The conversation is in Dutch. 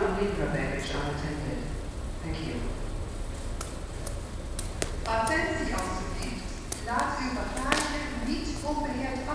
not leave her baggage unattended. Thank you. Attentie alstublieft. Laat uw bagage niet onbeheerd